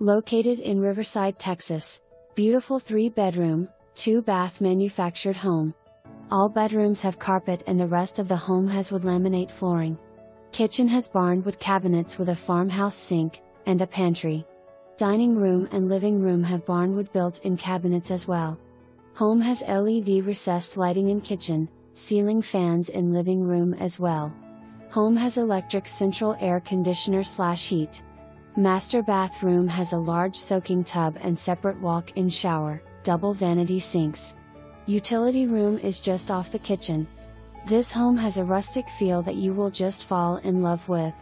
Located in Riverside, Texas. Beautiful 3 bedroom, 2 bath manufactured home. All bedrooms have carpet and the rest of the home has wood laminate flooring. Kitchen has barn barnwood cabinets with a farmhouse sink, and a pantry. Dining room and living room have barnwood built in cabinets as well. Home has LED recessed lighting in kitchen, ceiling fans in living room as well. Home has electric central air conditioner slash heat. Master bathroom has a large soaking tub and separate walk-in shower, double vanity sinks. Utility room is just off the kitchen. This home has a rustic feel that you will just fall in love with.